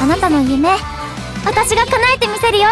あなたの夢私が叶えてみせるよ。